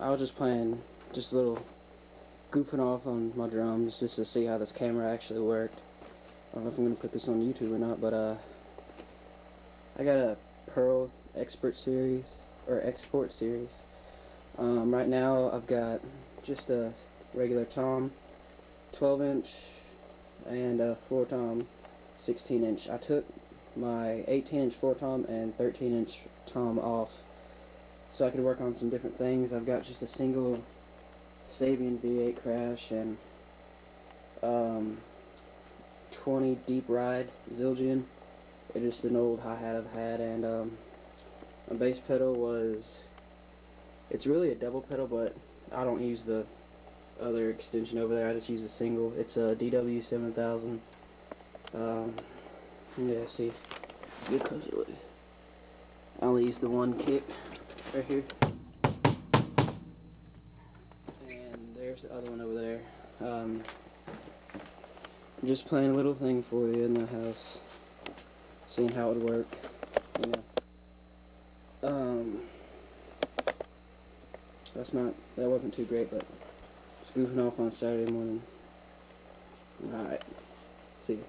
I was just playing, just a little goofing off on my drums just to see how this camera actually worked. I don't know if I'm going to put this on YouTube or not, but uh, I got a Pearl Expert Series, or Export Series. Um, right now I've got just a regular tom, 12 inch, and a floor tom, 16 inch. I took my 18 inch floor tom and 13 inch tom off so I could work on some different things. I've got just a single Sabian B8 crash and um, 20 deep ride Zildjian. It's just an old hi-hat I've had and um, my bass pedal was it's really a double pedal but I don't use the other extension over there. I just use a single. It's a DW 7000 um, yeah see. It's good it? I only use the one kick right here and there's the other one over there um, just playing a little thing for you in the house seeing how it would work you know um, that's not, that wasn't too great, but just goofing off on Saturday morning. Alright, see you.